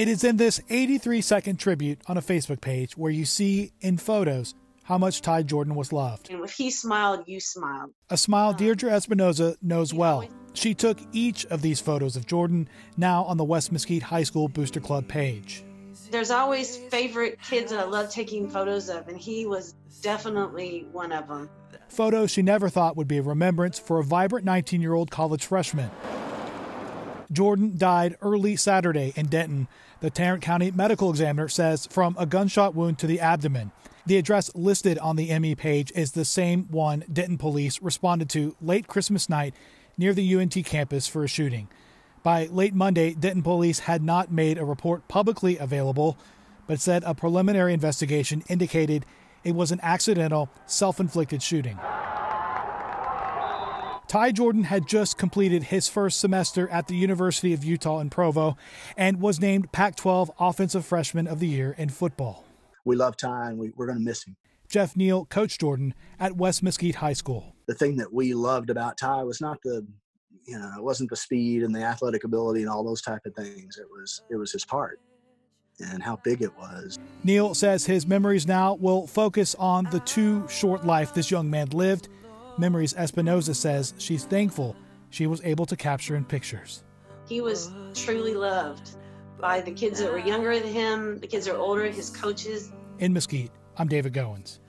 It is in this 83 second tribute on a Facebook page where you see in photos how much Ty Jordan was loved. And if he smiled, you smiled. A smile uh-huh. Deirdre Espinoza knows well. She took each of these photos of Jordan now on the West Mesquite High School Booster Club page. There's always favorite kids that I love taking photos of, and he was definitely one of them. Photos she never thought would be a remembrance for a vibrant 19 year old college freshman. Jordan died early Saturday in Denton. The Tarrant County medical examiner says from a gunshot wound to the abdomen. The address listed on the ME page is the same one Denton police responded to late Christmas night near the UNT campus for a shooting. By late Monday, Denton police had not made a report publicly available, but said a preliminary investigation indicated it was an accidental, self inflicted shooting. Ty Jordan had just completed his first semester at the University of Utah in Provo and was named Pac 12 Offensive Freshman of the Year in football. We love Ty and we, we're going to miss him. Jeff Neal coached Jordan at West Mesquite High School. The thing that we loved about Ty was not the, you know, it wasn't the speed and the athletic ability and all those type of things. It was it was his heart and how big it was. Neal says his memories now will focus on the too short life this young man lived Memories Espinoza says she's thankful she was able to capture in pictures. He was truly loved by the kids that were younger than him, the kids that were older, his coaches. In Mesquite, I'm David Goins.